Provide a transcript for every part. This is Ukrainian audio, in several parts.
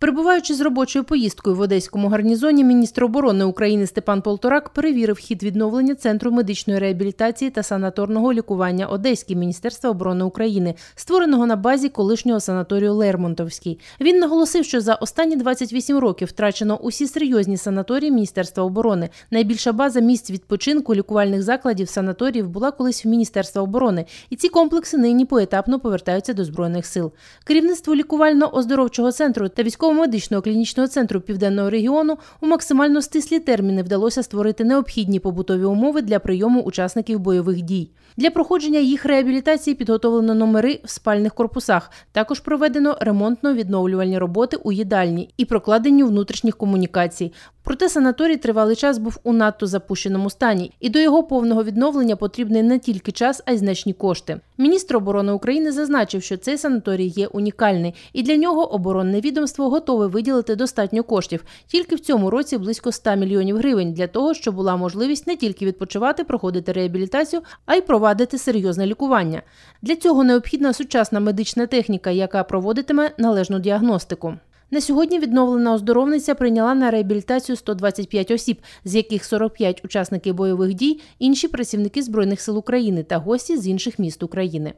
Перебуваючи з робочою поїздкою в одеському гарнізоні, міністр оборони України Степан Полторак перевірив хід відновлення центру медичної реабілітації та санаторного лікування Одеське Міністерства оборони України, створеного на базі колишнього санаторію Лермонтовський. Він наголосив, що за останні 28 років втрачено усі серйозні санаторії Міністерства оборони. Найбільша база місць відпочинку лікувальних закладів санаторіїв була колись в Міністерства оборони, і ці комплекси нині поетапно повертаються до збройних сил. Керівництво лікувально-оздоровчого центру та військово військово-медичного клінічного центру південного регіону у максимально стислі терміни вдалося створити необхідні побутові умови для прийому учасників бойових дій. Для проходження їх реабілітації підготовлено номери в спальних корпусах. Також проведено ремонтно-відновлювальні роботи у їдальні і прокладенню внутрішніх комунікацій. Проте санаторій тривалий час був у надто запущеному стані, і до його повного відновлення потрібний не тільки час, а й значні кошти. Міністр оборони України зазначив, що цей санаторій є унікальний, і для нього оборонне відомство готове виділити достатньо коштів. Тільки в цьому році близько 100 мільйонів гривень для того, щоб була можливість не тільки відпочивати, проходити реабілітацію, а й провадити серйозне лікування. Для цього необхідна сучасна медична техніка, яка проводитиме належну діагностику. На сьогодні відновлена оздоровниця прийняла на реабілітацію 125 осіб, з яких 45 – учасники бойових дій, інші працівники збройних сил України та гості з інших міст України.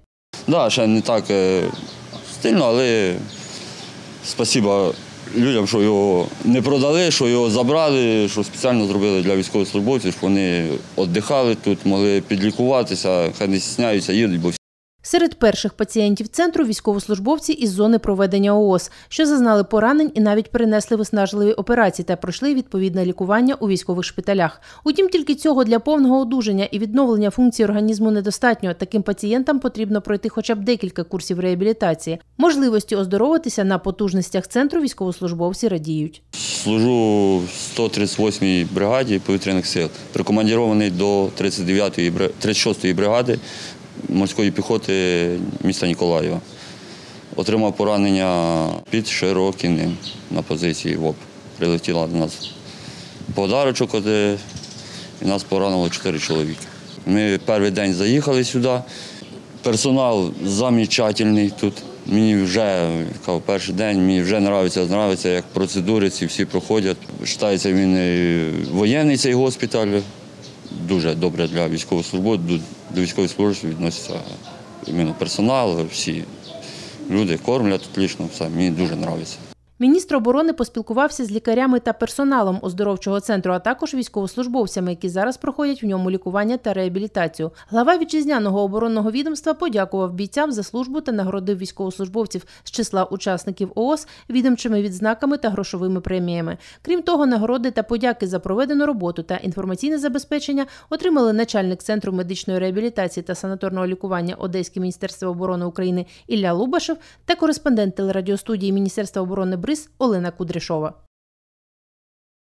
Да, ще не так е, стильно, але спасіба людям, що його не продали, що його забрали, що спеціально зробили для військовослужбовців, щоб вони віддихали тут, могли підлікуватися, хай не стісняються, їдуть, бо Серед перших пацієнтів центру військовослужбовці із зони проведення ООС, що зазнали поранень і навіть перенесли виснажливі операції та пройшли відповідне лікування у військових шпиталях. Утім, тільки цього для повного одужання і відновлення функцій організму недостатньо. Таким пацієнтам потрібно пройти хоча б декілька курсів реабілітації. Можливості оздоровитися на потужностях центру військовослужбовці радіють. Служу в 138-й бригаді повітряних сил, прикомандірований до 39-ї 36-ї бригади морської піхоти міста Ніколаєва. Отримав поранення під Широкіним на позиції ВОП. Прилетіла до нас подарочок, і нас поранило чотири чоловіки. Ми перший день заїхали сюди. Персонал замечательний тут. Мені вже кажу, перший день мені вже подобається, подобається, як процедури ці всі проходять. Вважається він воєнний цей госпіталь дуже добре для військовослужбовців, до військових служб відносяться іменно персонал, всі люди кормлять отлично, все, мені дуже подобається. Міністр оборони поспілкувався з лікарями та персоналом оздоровчого центру, а також військовослужбовцями, які зараз проходять в ньому лікування та реабілітацію. Глава вітчизняного оборонного відомства подякував бійцям за службу та нагородив військовослужбовців з числа учасників ООС відомчими відзнаками та грошовими преміями. Крім того, нагороди та подяки за проведену роботу та інформаційне забезпечення отримали начальник центру медичної реабілітації та санаторного лікування Одеське міністерство оборони України Ілля Лубашев та кореспондент телерадіостудії Міністерства оборони Бри Олена Кудряшова.